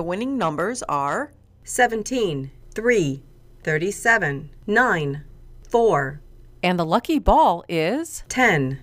The winning numbers are 17, 3, 37, 9, 4, and the lucky ball is 10.